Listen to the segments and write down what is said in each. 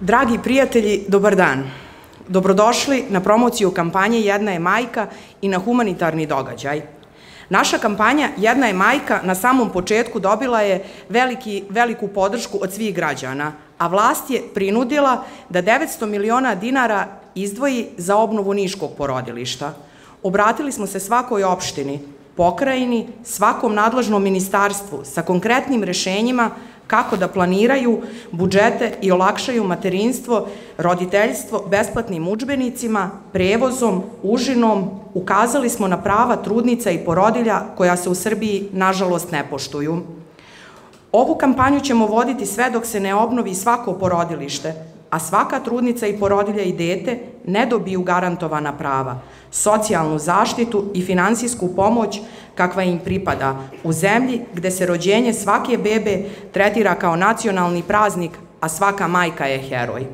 Dragi prijatelji, dobar dan. Dobrodošli na promociju kampanje Jedna je majka i na humanitarni događaj. Naša kampanja Jedna je majka na samom početku dobila je veliki, veliku podršku od svih građana, a vlast je prinudila da 900 miliona dinara izdvoji za obnovu Niškog porodilišta. Obratili smo se svakoj opštini, pokrajini, svakom nadležnom ministarstvu sa konkretnim rešenjima kako da planiraju budžete i olakšaju materinstvo, roditeljstvo besplatnim učbenicima, prevozom, užinom, ukazali smo na prava trudnica i porodilja koja se u Srbiji nažalost ne poštuju. Ovu kampanju ćemo voditi sve dok se ne obnovi svako porodilište, a svaka trudnica i porodilja i dete ne dobiju garantovana prava, socijalnu zaštitu i finansijsku pomoć kakva im pripada u zemlji gde se rođenje svake bebe tretira kao nacionalni praznik, a svaka majka je heroj.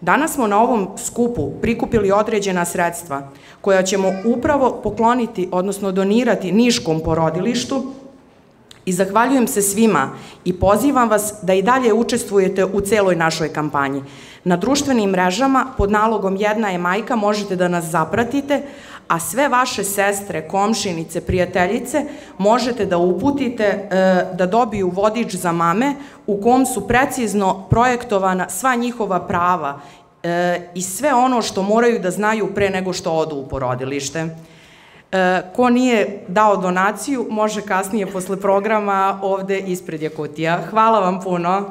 Danas smo na ovom skupu prikupili određena sredstva koja ćemo upravo pokloniti, odnosno donirati Niškom porodilištu, I zahvaljujem se svima i pozivam vas da i dalje učestvujete u celoj našoj kampanji. Na društvenim mrežama pod nalogom Jedna je majka možete da nas zapratite, a sve vaše sestre, komšinice, prijateljice možete da uputite e, da dobiju vodič za mame u kom su precizno projektovana sva njihova prava e, i sve ono što moraju da znaju pre nego što odu u porodilište. E, ko nije dao donaciju, može kasnije posle programa ovde ispred Jakutija. Hvala vam puno.